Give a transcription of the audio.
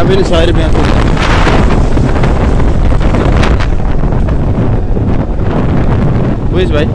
Abinin sahibi ben kullanıyorum. Who is bhai?